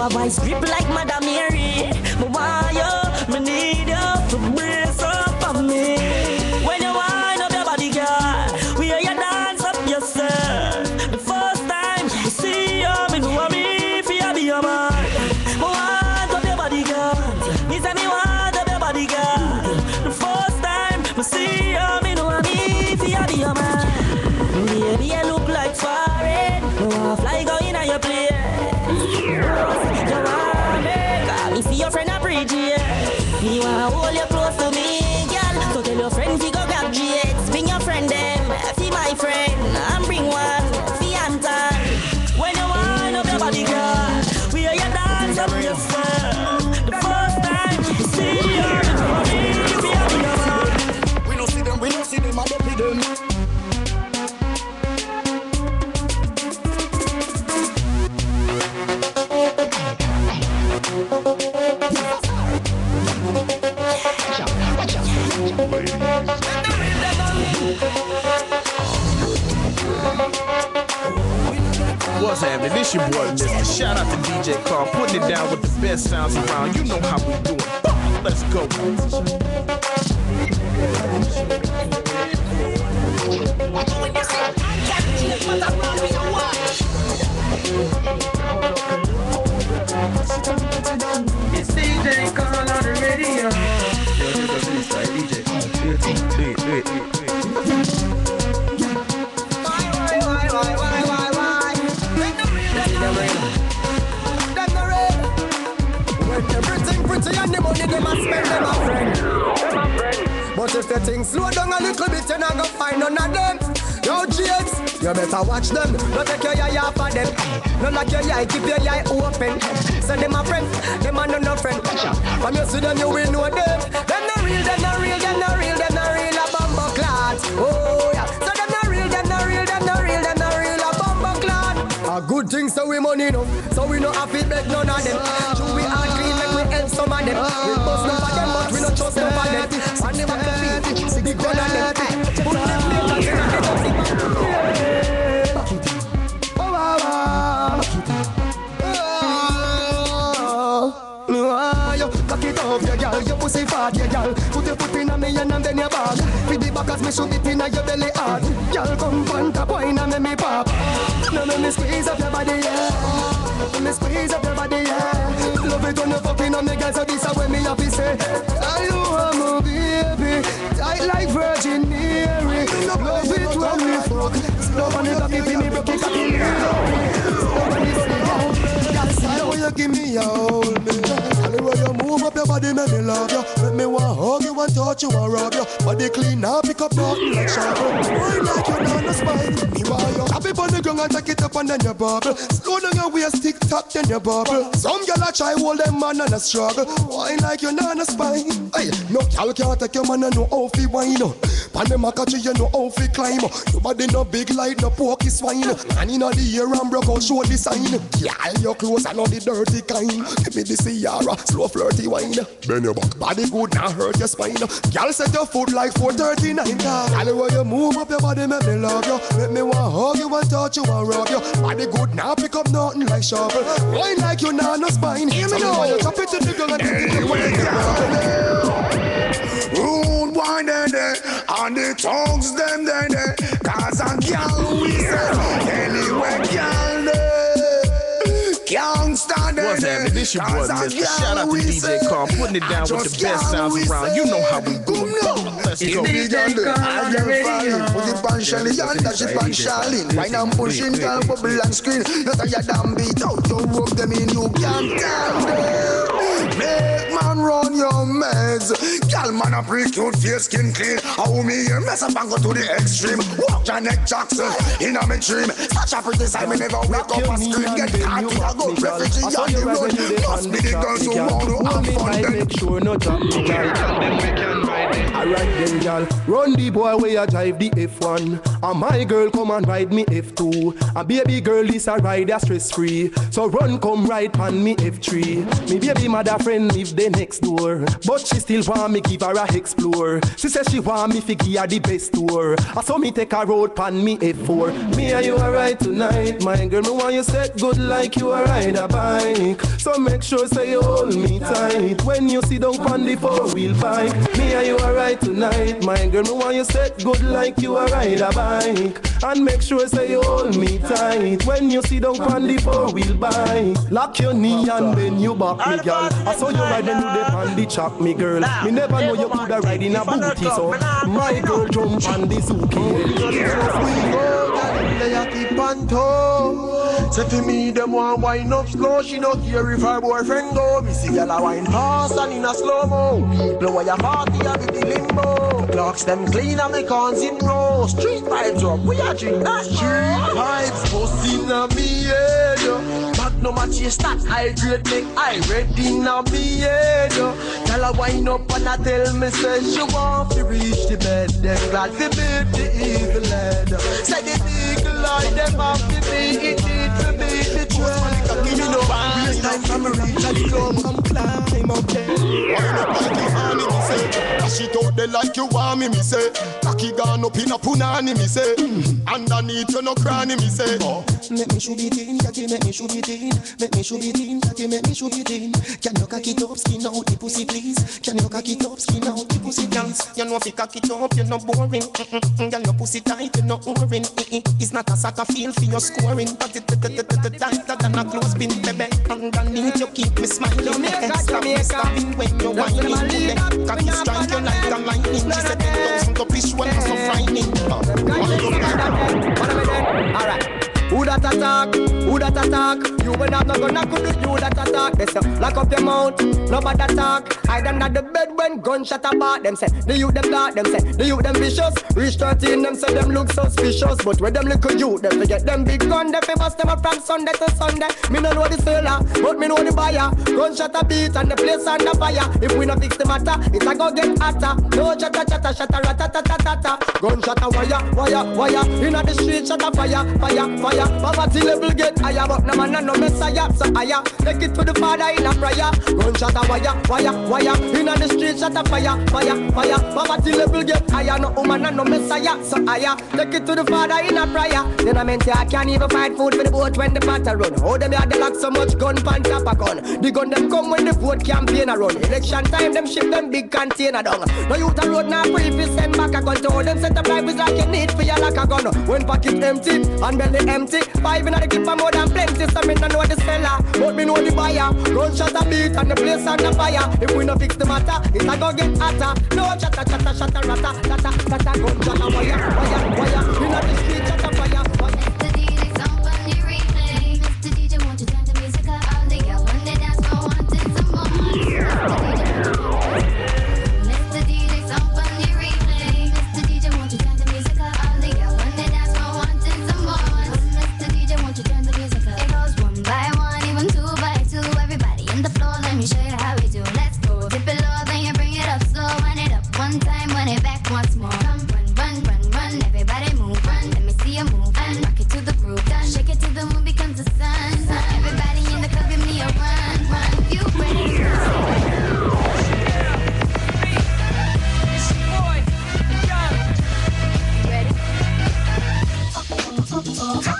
My voice grip like Madame Mary. Me want This your boy, Mister. Shout out to DJ Carl, putting it down with the best sounds around. You know how we do it. Let's go. But if the thing slow down a little bit, you're not gonna find none of them. Yo, James, you better watch them. Don't take your eye off of them. No lock your eye, keep your eye open. So them a friend, them a no no friend. From you see them, you will know them. Them no real, them no real, them no real, them no real a bumbo clot. Oh yeah. So them no real, them no real, them no real, them no real a bumbo clot. A good thing so we money no, so we no have it beg none of them. Pussy fat, yeah, girl. Put your foot in a me and then your bag. With the back as me shoot it in a your belly hard. Girl, come on top, wine and me pop. Now me squeeze up your body, yeah. Me squeeze up your body, yeah. Love it when you fucking on me, girl. So this is when me happy say, I you are my baby, tight like Virgin Mary. Love it when we fuck. Love on the cocky, feel me broke cocky. Love on the body, girl. You give me a body, make me love you. Make me want hug you and touch you and rub you. Body clean now, pick up nothing like shovel. Wine like you on the spine. Me want you. It on the ground and take it up and then you bubble. Slow down your waist, tick tock, then you bubble. Some gyal a try hold them man and a struggle. Wine like you on the spine. Hey, no gyal can't take your man and no how fi wine. up. Pan them a catch you, you know how fi climb. up. Your body no big like no porky swine. And inna the air and broke out show the sign. Gyal, your clothes are not the dirty kind. Give me the Ciara, slow flirty wine. Bend your back, body good, not hurt your spine. Gyal, set your foot like 439. Gyal, the way you move up your body, make me love you. Make me want hug you and touch you and rub you. Body good, now pick up nothing like shovel. Wine like you nah no spine. Hear me now. Chop it to the girl and take it away. Rude wine there, there, and uh, the tongues them there, there. Uh, Cause a girl we say, anywhere girl uh, there. Can't stand there, What's happening? This your boy, Mister. Shout out to DJ Carl, putting it down with the best sounds around. You know how we do it. Let's If go. me girl there, I am falling. Put it on Shelly and dash it on Charlene. Wine and pushing, girl, bubble and screen. You tired and beat out, you rub them in, you can't stand there. Make man run your meds. Girl, man, a pretty cute face, skin clean. How me here mess up and go to the extreme. Walk Janet Jackson in a me dream. Such a pretty sight, me never wake up and scream. Get cocky, I go refugee on the road. Must be the girls who want to have fun. Then Make sure no drop me, girl. Them we can ride it. Alright then, y'all. Run the boy where I drive the F1. And my girl come and ride me F2. A baby girl this a ride a stress free. So run come ride on me F3. Me baby mother friend live the next door. But she still want me give her a explore. She says she want me fi give her the best tour. I saw me take a road pan me F4. Me and you are right tonight. My girl, me want you set good like you are ride a bike. So make sure say you hold me tight. When you sit down on the four wheel bike. Me and you are right tonight. My girl, me want you set good like you are ride a bike. And make sure say you hold me tight. When you sit down on the four wheel bike. Lock your knee and bend your back, me girl. I saw you riding with the on the chop, me girl. Me never know you coulda ride in a booty, so my girl jump on the Suki. They a keep on toe. Say to me, them want wine up slow. She no care if her boyfriend go. Me see gyal a wine fast and in a slow mo. People where you party a bit the limbo. Clocks them clean and me cons in row. Street vibes up, we a drink that street vibes. Bustin' a me head. Magnum a chase that high grade make I ready na me head. Gyal a wine up and a tell me say she want to reach the bed. Then glad to beat the evil head. Say the big lie them have to be it need to be the truth. Give me no waste time from reach a the club. Come climb up there. Wind up like you want me, me say. Dash it out there like you want me, me say. Cocky gone up in a punani, me say. Underneath you no cranny, me say. Make me should be teen, cocky make me should be teen. Make me should be teen, cocky make me should be teen. Can you cock it up, skin out the pussy please? Can you cock it up, skin out the pussy please? You know if you cock it up, you're not boring. Mm-mm-mm. Girl, your pussy tight, you're not boring. It's not a soccer field for your scoring, but it tighter than a clothespin, baby. Underneath you keep me smiling. Stop me stopping when you're whining. Cocky strike you like a lightning. She said ten thousand to fish I'm so frightening. Alright. Who that attack? Who that attack? You will not no do you that attack. They say, lock up your mouth, nobody attack. I done at the bed when gunshot about them say, the youth them dark, them say, the youth them vicious. Reach 13, them say them look suspicious. But with them little youth, them forget them big gun, they bust them up from Sunday to Sunday. Me no know the seller, but me know the buyer. Gunshot a beat and the place under fire. If we no fix the matter, it's a go get hotter. No chatter chatter chatter ratatatatata. Gunshot a wire, wire, wire. Inna the street, shut a fire, fire, fire. Poverty level get higher, but no man no messiah. So higher, take it to the father in a prayer. Gunshot a wire, wire, wire. Inna the street, shut a fire, fire, fire. Poverty level get higher, no woman no messiah. So higher, take it to the father in a prayer. Then I meant I can't even find food for the boat when the patter run. How them had the lock so much gun pan top a gun. The gun them come when the vote campaign a run. Election time them ship them big container down. No youth a road now free fi send back a gun to all them set up life is like you need for your like a gun. When pocket empty and belly empty, five in the clip a more than plenty. So me no know the seller, but me know the buyer. Gunshot a beat and the place on the fire. If we no fix the matter, it a go get hotter. No chatter chatter chatter rata rata rata gunshot a wire wire wire. Inna the street 唱。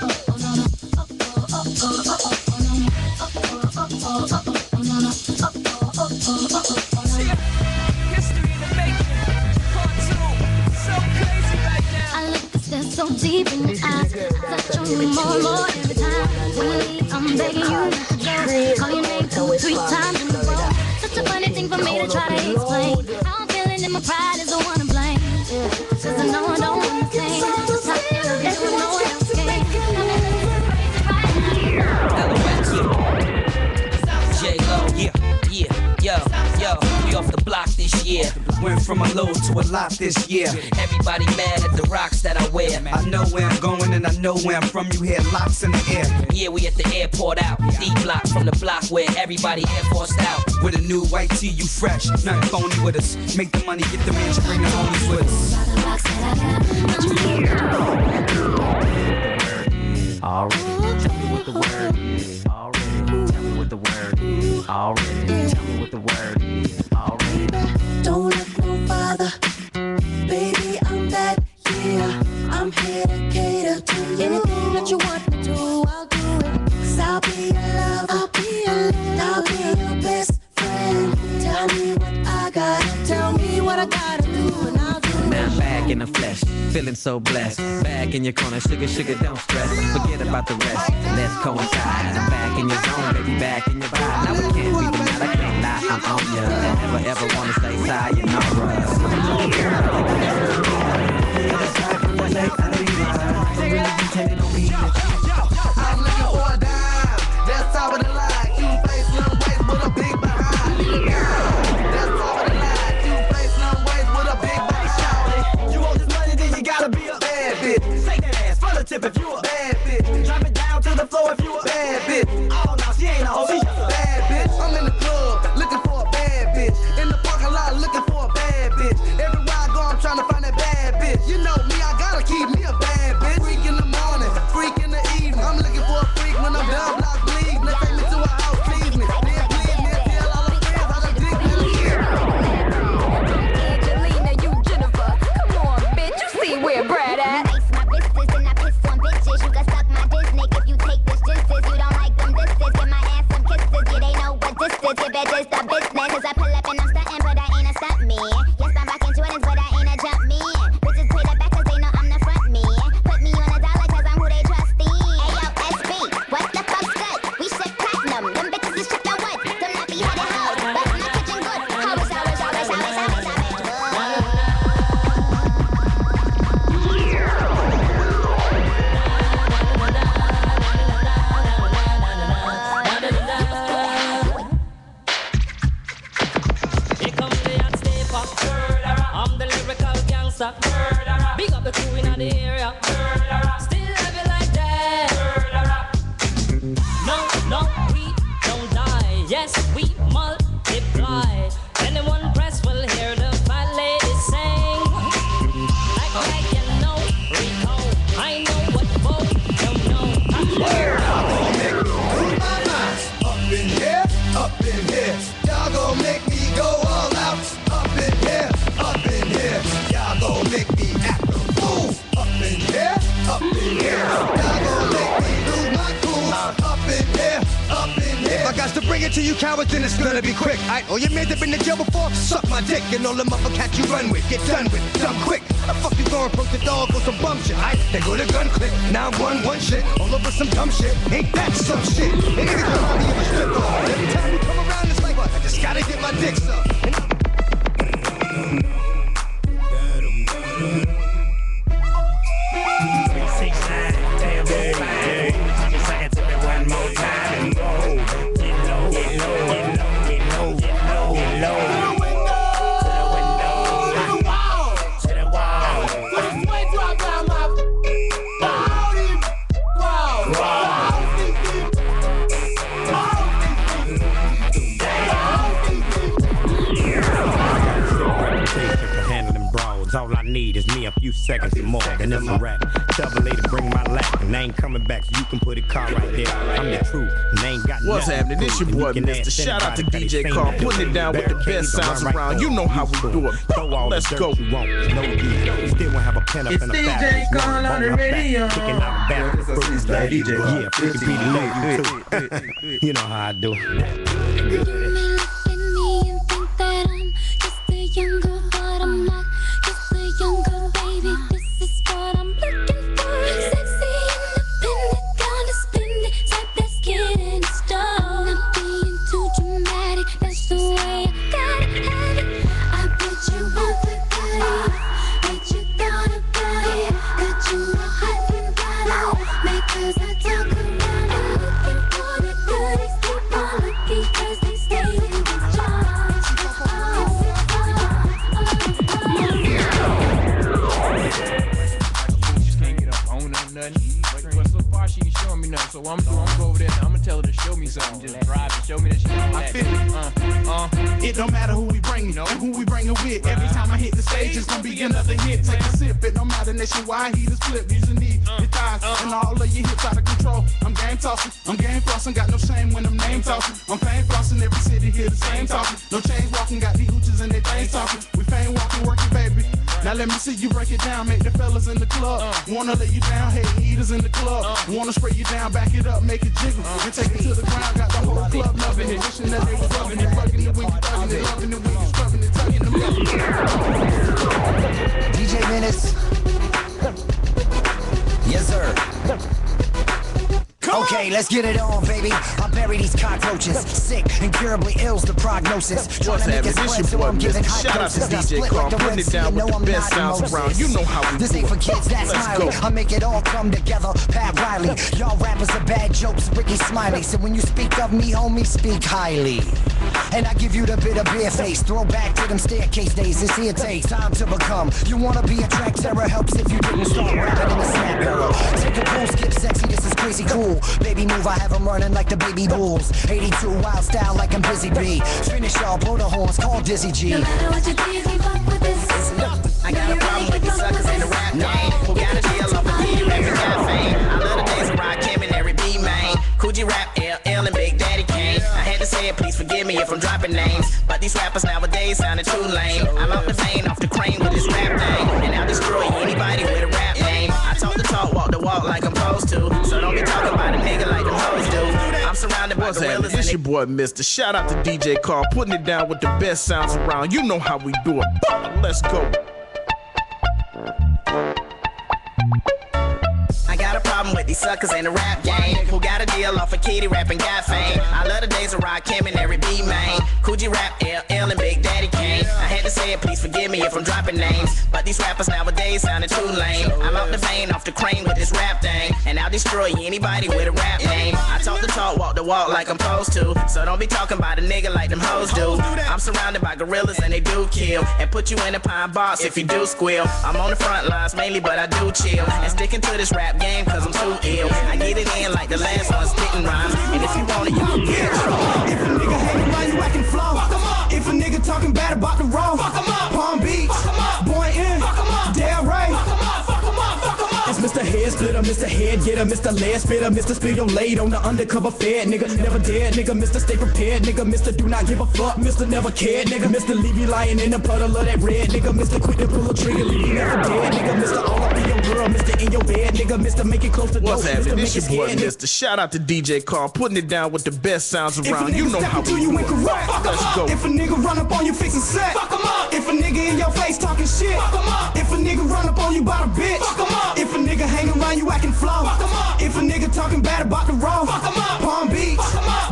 from a low to a lot this year. Everybody mad at the rocks that I wear. I know where I'm going and I know where I'm from. You hear locks in the air. Yeah, we at the airport out. D block from the block where everybody air forced out. With a new white tee, you fresh. Nothing phony with us. Make the money, get the man, bring the homies with us. so blessed. Back in your corner, sugar, sugar, don't stress. Forget about the rest. Let's coincide. I'm back in your zone, baby, back in your vibe. Now it can't be denied. I can't lie, I'm on ya. Never ever wanna say sayonara. it's gonna be quick. I, know oh, you man that been to jail before? Suck my dick and all the motherfuckers you run with. Get done with, dumb quick. The fuck you going broke the dog or some bum shit? I, they go to gun click, now one one shit, all over some dumb shit. Ain't that some shit? Every time we come around, it's like, what? I just gotta get my dick sucked. few seconds or more, then it's a wrap. Tell the lady bring my lap, and I ain't coming back, so you can put a car right there. I'm the truth, and I ain't got What's happening? This your boy, Mister. Shout out to DJ Carl, putting it down with the best sounds around. You know how we do it. Throw all Let's go. You won't. No, you Still won't have a pen up in the DJ Carl on the radio. Kicking out back, yeah, freaky beat, the too. You know how I do. know. So I'm through, I'm over there, and I'ma tell her to show me something. Just drive and show me that she I feel it. Uh, uh. It don't matter who we bring, no. and who we bring it with. Every uh-huh. time I hit the stage, it's gonna be another hit. Take a sip, it don't matter nationwide, heaters flip. Use your knee, uh-huh. your thighs, uh-huh. and all of your hips out of control. I'm game tossing, I'm game flossing, got no shame when I'm name tossing. I'm fame flossing, every city here the same talking. No chains walking, got the hooches and they things talking. We fame walking, working, baby. Now let me see you break it down, make the fellas in the club wanna lay you down. Hey, eaters in the club wanna spray you down, back it up, make it jiggle, and take it to the ground. Got the whole club loving it, wishing that they was loving it, fucking it loving scrubbing it, DJ Menace. Yes, sir. Okay, let's get it on, baby. I bury these cockroaches. Sick, incurably ill's the prognosis. What's Tryna make happening? it This spread, your so boy, I'm giving Shout out to DJ Carl, like putting it down know with the I'm best not sounds around. You know how we This do ain't for kids, that's Let's Miley. go. I make it all come together. Pat Riley. Y'all rappers are bad jokes, Ricky Smiley. So when you speak of me, homie, speak highly. And I give you the bit of bare face. Throw back to them staircase days. It's here takes time to become. You wanna be a track terror? Helps if you didn't start rapping in the snap era. Take a pose, get sexy. This is crazy cool. Baby move, I have 'em running like the baby bulls. 82 wild style like I'm busy bee. Finish y'all, blow the horns, call Dizzy G. No matter what you do, you keep up with this. I got a problem with these suckers in the rap game. Who got a deal off of rapping got fame. I love the days of Rakim and Eric B. Man. Kool G Rap, LL and Big Daddy Kane. I had to say it, please forgive me if I'm dropping names. But these rappers nowadays sounding too lame. I'm out the vein, off the crane with this rap thing. And I'll destroy anybody with a rap name. I talk the talk, walk the walk like I'm to. So don't be talking about a nigga like them hoes do. I'm surrounded by What's gorillas they your boy, Mister. Shout out to DJ Carl, putting it down with the best sounds around. You know how we do it. Let's go. These suckers in the rap game. Who got a deal off of Kitty rapping got fame. I love the days of Rakim and Eric B. Man. Kool G Rap, LL and Big Daddy Kane. I had to say it, please forgive me if I'm dropping names. But these rappers nowadays sounding too lame. I'm out the vein, off the crane with this rap thing. And I'll destroy anybody with a rap name. I talk the talk, walk the walk like I'm supposed to. So don't be talking about a nigga like them hoes do. I'm surrounded by gorillas and they do kill. And put you in a pine box if you do squeal. I'm on the front lines mainly, but I do chill. And sticking to this rap game cause I'm too ill. I get it in like the last one spitting rhymes. And if you want it, you can get it. If a nigga hate around you, I can flow. If a nigga talking bad about the road, Palm Beach, Boy in, Del Ray. It's Mr. Head Splitter, Mr. Head Getter, Mr. Lead Spitter, Mr. Spill your laid on the undercover fed, nigga. Never dead, nigga. Mr. Stay prepared, nigga. Mr. Do not give a fuck, Mr. Never cared, nigga. Mr. Leave you lying in the puddle of that red, nigga. Mr. Quit to pull a trigger, leave you never dead, nigga. Mr. All up girl, Mr. In your bed, nigga. Mr. Make it close to What's happening? This your boy, scared. Mister. Shout out to DJ Carl, putting it down with the best sounds around. You know how we you do it. Let's go. If a nigga run up on you fixing set, fuck him up. If a nigga in your face talking shit, fuck him up. If a nigga run up on you by the bitch, fuck him up. If a nigga hang around you acting flow, fuck him up. If a nigga talking bad about the road, fuck him up. Palm Beach, fuck him up.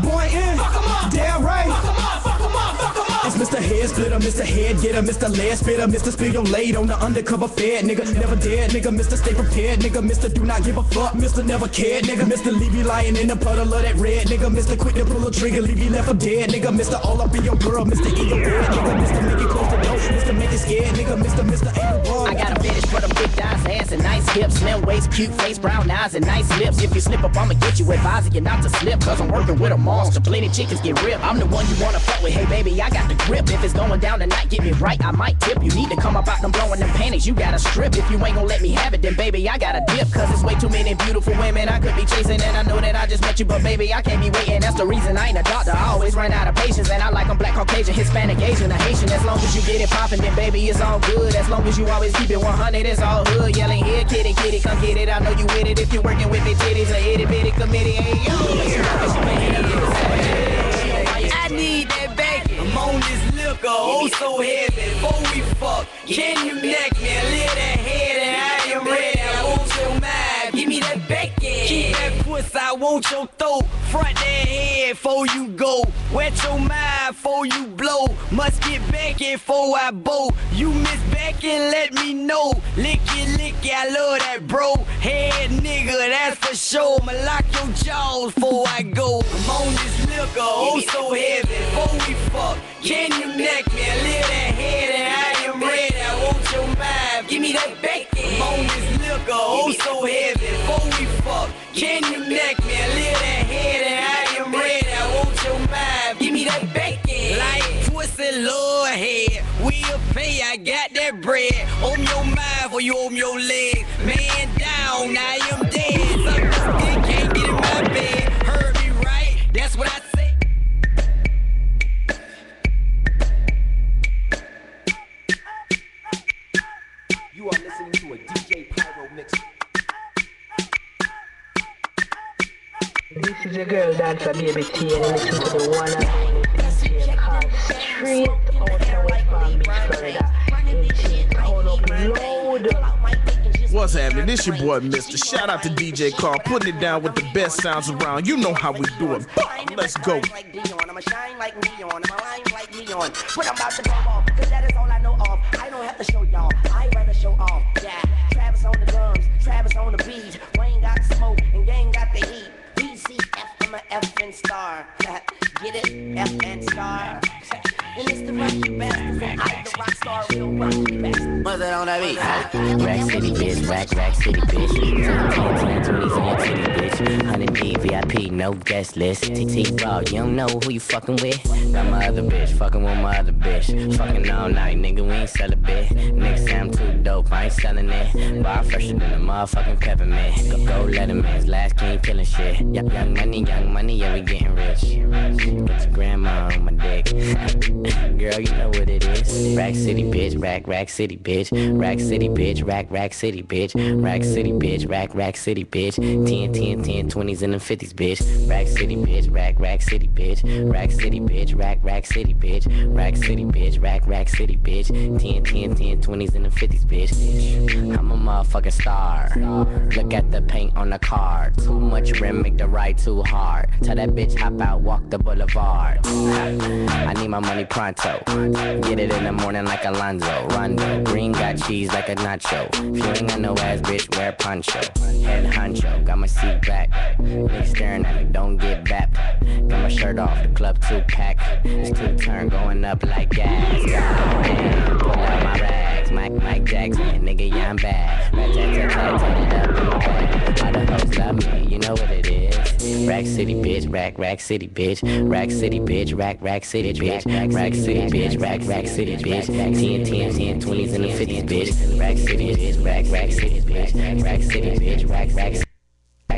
Head Splitter, Mr. Head Getter, Mr. Lead Spitter, Mr. Spill your laid on the undercover fed, nigga. Never dead, nigga. Mr. Stay prepared, nigga. Mr. Do not give a fuck, Mr. Never cared, nigga. Mr. Leave you lying in the puddle of that red, nigga. Mr. Quick to pull a trigger, leave you left for dead, nigga. Mr. All up in your girl, Mr. Your bed, nigga. Mr. Make it close to dope, Mr. Make it scared, nigga. Mr. Mr. Ain't the. I got a fetish for them big thighs, ass and nice hips, slim waist, cute face, brown eyes and nice lips. If you slip up, I'ma get you advising you not to slip, cause I'm working with a monster. Plenty chickens get ripped. I'm the one you wanna fuck with. Hey baby, I got the grip. If it's going down tonight, get me right, I might tip. You need to come up out them blowing them panties. You gotta strip. If you ain't gonna let me have it, then baby, I gotta dip. Cause it's way too many beautiful women I could be chasing, and I know that I just met you, but baby, I can't be waiting. That's the reason I ain't a doctor. I always run out of patience, and I like 'em black, Caucasian, Hispanic, Asian, or Haitian. As long as you get it poppin', then baby, it's all good. As long as you always keep it 100, it's all hood. Yelling here, kitty, kitty, come get it. I know you with it if you're working with me titties. A itty bitty committee, hey yo. I need that bacon. I'm on this liquor, oh so heavy. Before we fuck, can you neck me? A little head and I am ready. I want your mind, give me that bacon. Keep that pussy, I want your throat. Front that head before you go. Wet your mind before you blow. Must get back in before I bow. You miss back and let me know. Lick it, lick it, I love that bro. Head nigga, that's for sure. I'ma lock your jaws before I go. I'm on this liquor, oh so heavy. That bread. On your mind for you on your leg. Man down, I am dead. Some stick can't get in my bed. Heard me right, that's what I say. You are listening to a DJ Pyro mix. This is your girl dancer baby T and listen to the one and your boy, Mister. Shout out to DJ Carl, putting it down with the best sounds around. You know how we do it. Let's go. I'm about to go off, cause that is all I know of. I don't have to show y'all. I rather show off. Yeah. Travis on the drums, Travis on the beat. Wayne got the smoke and Gang got the heat. I'm star. Get it? Star. And it's the rocky bastard. And I the rock star, real rocky bastard. Mother on that beat. Rack City, bitch. Rack, Rack City, bitch. 10, 10, 20s on your titty, bitch. 100 D, VIP, no guest list. TT Raw, you don't know who you fucking with. Got my other bitch, fucking with my other bitch. Fucking all night, nigga, we ain't sell a bit. Nigga say I'm too dope, I ain't selling it. Bar fresher than a motherfucking peppermint. Go, go Letterman's last king killing shit. Young, young money, young money, yeah, we getting rich. Put your grandma on my dick. Girl, you know what it is. Rack City, bitch. Rack, Rack City, bitch. Rack City, bitch. Rack, Rack City, bitch. Rack City, bitch. Rack, Rack City, bitch. 10, 10, 10, 20s and the 50s, bitch. Rack City, bitch. Rack, Rack City, bitch. Rack City, bitch. Rack, Rack City, bitch. Rack City, bitch. Rack, Rack City, bitch. 10, 10, 10, 20s and the 50s, bitch. I'm a motherfucking star. Look at the paint on the car. Too much rim, make the ride too hard. Tell that bitch hop out, walk the boulevard. I need my money pronto. Get it in the morning like Alonzo. Rondo. Green got cheese like a nacho. If you ain't no ass, bitch, wear poncho. Head honcho, got my seat back. Niggas staring at me, don't get back. Got my shirt off, the club two pack. It's two turn going up like gas. Goddamn, pull out my rags. Mike, Mike Jackson, nigga, yeah, I'm bad. Rat tat tat tat, you know what it is. Rack City, bitch, rack, rack city, bitch. Rack City, bitch, rack, rack city, bitch. Rack City, bitch, rack, rack city, bitch. 10, 10, 10, 20s and the 50s, bitch. Rack City, bitch, rack, rack city, bitch. Rack City, bitch, rack, rack city.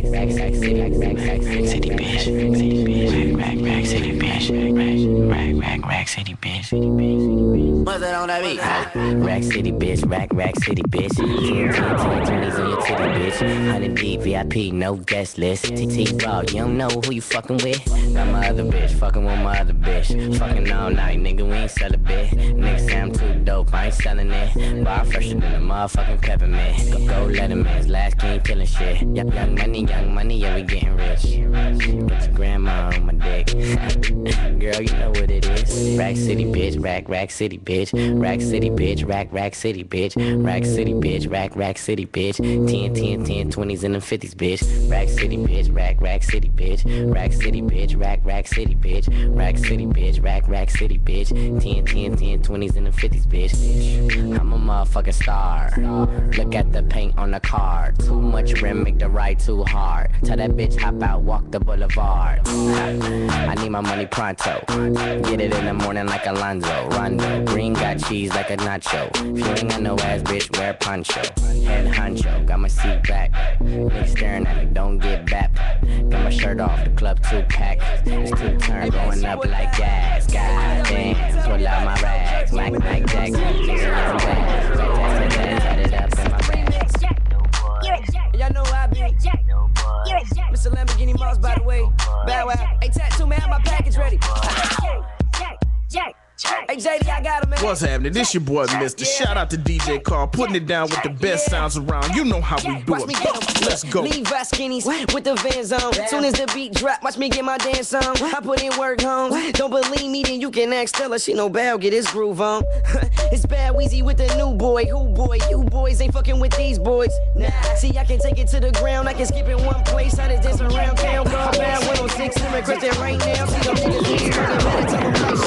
City, city, bitch. Rack, rack, city, bitch. Rack, rack, rack, city, bitch. Mother on that beat. Rack City, bitch. Rack, rack, city, bitch. 10, 10, 10, 20s on your titty, bitch. 100 D, VIP, no guest list. TT Raw, you don't know who you fucking with. Got my other bitch, fucking with my other bitch. Fucking all night, nigga, we ain't sell a bit. Nigga say I'm too dope, I ain't selling it. Bar fresher than a motherfucking peppermint. Go, go Letterman's last king killing shit. Young, young money, young money, yeah, we getting rich. Put your grandma on my dick. Girl, you know what it is. Rack City, bitch. Rack, rack city, bitch. Rack City, bitch. Rack, rack city, bitch. Rack City, bitch. Rack, rack city, bitch. 10, 10, 10, 20s and the 50s, bitch. Rack City, bitch. Rack, rack city, bitch. Rack City, bitch. Rack, rack city, bitch. Rack City, bitch. Rack, rack city, bitch. 10, 10, 10, 20s and the 50s, bitch. I'm a motherfucking star. Look at the paint on the car. Too much rim, make the ride too hard. Tell that bitch hop out, walk the boulevard. I need my money pronto. Get it in the morning like Alonzo. Rondo. Green got cheese like a nacho. If you ain't got no ass, bitch, wear poncho. Head honcho, got my seat back. Niggas staring at me, don't get back. Got my shirt off, the club two pack. It's two turn going up like gas. Goddamn, pull out my rags. Mike, Mike Jackson. Mr. Lamborghini Moss, by the way. Bow wow. Hey, tattoo man, have my package ready. Hey, JD, I got him, man. What's happening? This your boy, Mister. Shout out to DJ Carl, putting it down with the best sounds around. You know how we do Watch me it. Let's go. Levi skinnies with the Vans on. Soon as the beat drop, watch me get my dance on. I put in work home. Don't believe me, then you can ask Stella. She no bad, get his groove on. it's bad Weezy with the new boy. Who boy? You boys ain't fucking with these boys. Nah, see, I can take it to the ground. I can skip in one place. I just dance around town. Gone bad 106. I'm right now. See them niggas, niggas turning better. Tell them like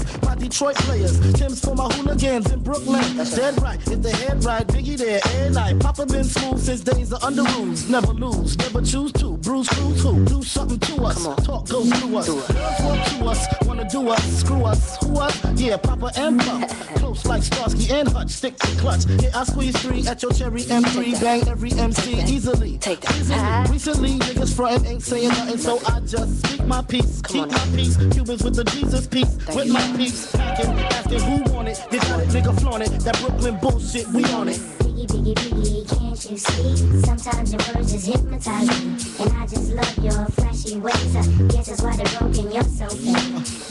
shit. Body Detroit players. Tim's for my hooligans in Brooklyn. Dead right, if the head right, Biggie there, and I. Papa been smooth since days of Underoos. Never lose, never choose to. Bruce Cruz who? Do something to us. Talk goes through us. Girls want to us, wanna do us, screw us. Who us? Yeah, Papa and Pump. Close like Starsky and Hutch, stick to clutch. Yeah, I squeeze three at your cherry M3. Bang every MC easily. Take that. Recently, niggas frontin' ain't saying nothing, so I just speak my peace. Keep my peace. Cubans with the Jesus piece. With my peace. Packing, asking who want it. It, nigga flaunt it. That Brooklyn bullshit, we on it. Biggie, biggie, biggie, can't you see? Sometimes your words just hypnotize me. And I just love your flashy ways. I guess that's why they're broken, you're so fake.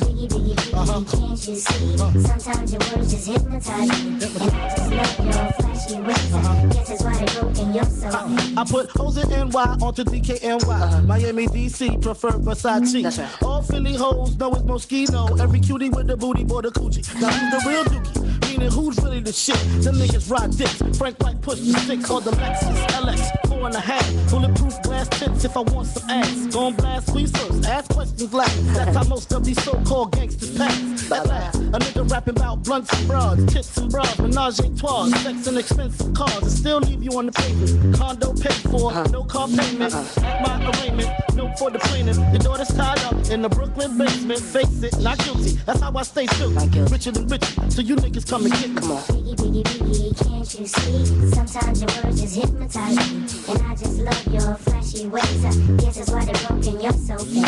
Biggie, biggie, biggie, can't you see? Sometimes your words just hypnotize me. And I just love your flashy ways. I guess that's why they're broken, you're so fake. I put hoes in NY onto DKNY. Uh-huh. Miami, DC, prefer Versace. Mm-hmm, All Philly hoes know it's Moschino. Every cutie with the booty, boy, the coochie. Now who's the real dookie? Meaning who's really the shit? Them niggas ride dicks. Frank White push the stick or the Lexus LX. Four and a half. Bulletproof glass tips if I want some ass. Gon' blast squeeze first. Ask questions last. That's how most of these so-called gangsters pass. That last. A nigga rapping about blunts and bras, tits and bras, menage a trois, sex and expensive cars, and still leave you on the pavement. Condo paid for, uh-huh. no car payment. Uh-huh. At my arraignment, no for the plaintiff. Your daughter's tied up in the Brooklyn basement. Face it, not guilty. That's how I stay still. Richer than rich, so you niggas come and get me. Come on. Biggie, biggie, biggie, can't you see? Sometimes your words just hypnotize me. And I just love your flashy ways. I guess that's why they're broken, you're so fake.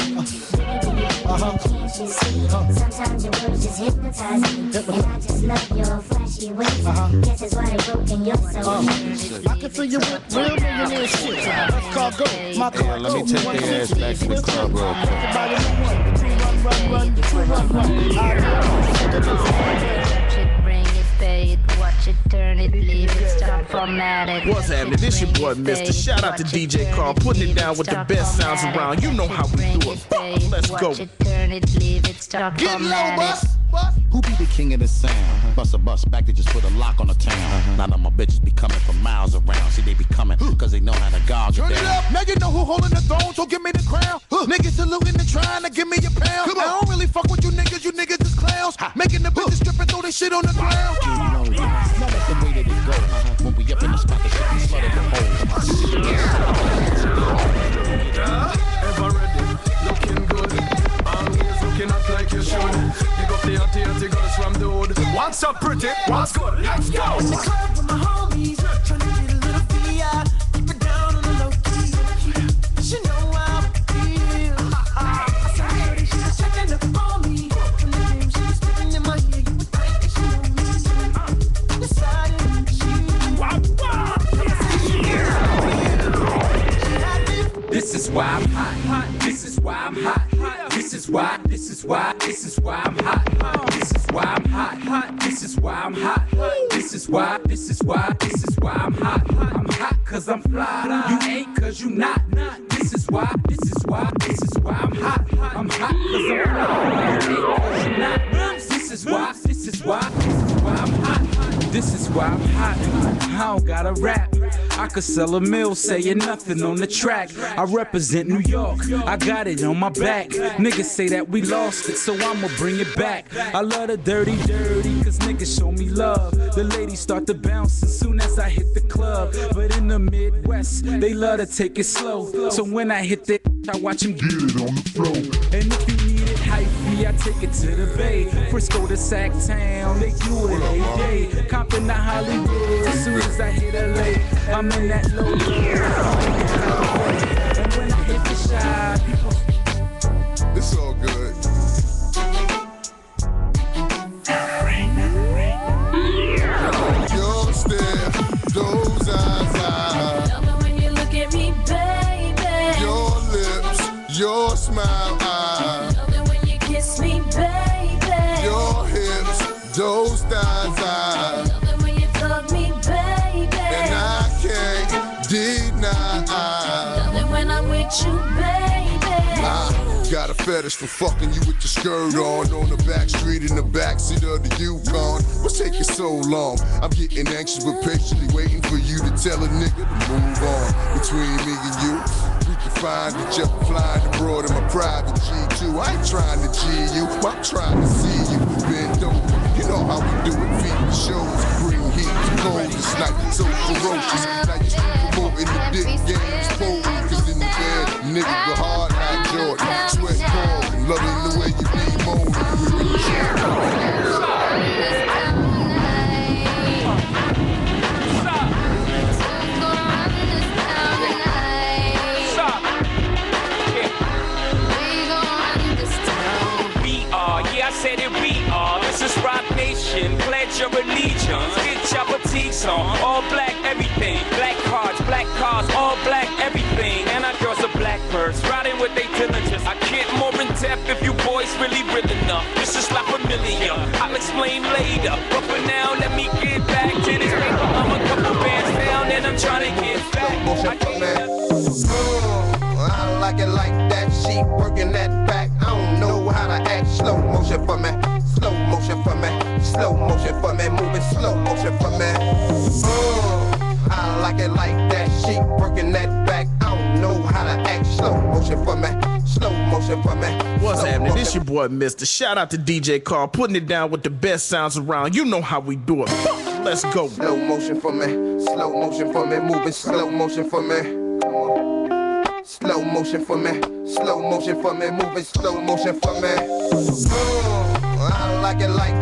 Biggie, biggie, biggie, can't you see? Sometimes your words just hypnotize me. And I just love your flashy ways. I guess that's why they're broken, you're so uh-huh. fake. I can fill you with real millionaire shit. Let's car go, my car Yeah, let me go. take One their ass fifty, back to the Swift club real quick. Everybody know one. Two run, run, run, two run, run. Turn it, leave it, stop, format it. What's happening? This your boy, Mister. Shout out to DJ Carl, putting it down with the best sounds around. You know how we do it. Let's go. Watch it, turn it, leave it, stop, Get low, format bus. Who be the king of the sound? Uh-huh. Bust a bus back to just put a lock on the town. Uh-huh. None of my bitches be coming from miles around. See, they be coming cause they know how to gouge Turn it up. Now you know who holding the throne, so give me the crown. Niggas saluting and trying to give me a pound. I don't really fuck with you niggas, you niggas is clowns. Making the bitches strip and throw their shit on the ground. Now that's the way that it go. Uh-huh. When we up in the spot, the shit be flooded with Ever pretty? What's good? Let's go. Could sell a mill saying nothing on the track. I represent New York. I got it on my back. Niggas say that we lost it, so I'ma bring it back. I love the dirty, dirty, cause niggas show me love. The ladies start to bounce as soon as I hit the club. But in the Midwest, they love to take it slow. So when I hit that, I watch them get it on the floor. And if you need it hypey, I take it to the Bay. Frisco to Sac Town, they do it every day. Compton to Hollywood, as soon as I hit LA, I'm in that low low. And when I hit the shot, people It's all good. Your stare, those eyes, eyes. Love when you look at me, baby. Your lips, your smile, eyes. You, baby. I got a fetish for fucking you with your skirt on on the back street in the backseat of the Yukon. What's taking so long? I'm getting anxious but patiently waiting for you to tell a nigga to move on. Between me and you, we can find each other flying abroad in my private G2. I ain't trying to G you, I'm trying to see you bend over I beat cold. It's not so ferocious. Like it's promoting the dick game's cold, Cause in the bed, nigga, the hard high Jordan. Sweat cold, loving the way you be molded. Nation. Pledge your allegiance. Get your boutiques on. All black everything. Black cards, black cars, all black everything. And our girls are blackbirds. Riding with they diligence. I get more in depth if you boys really real enough. This is La Familia. I'll explain later. But for now, let slow motion for me. Uh, I like it like that. She working that back. I don't know how to act. Slow motion for me. Slow motion for me. What's Slow happening? This your boy, Mista. Shout out to DJ Carl, putting it down with the best sounds around. You know how we do it. Let's go. Slow motion for me. Slow motion for me. Moving slow motion for me. Come on. Slow motion for me. Slow motion for me. Moving slow motion for me. Uh, I like it like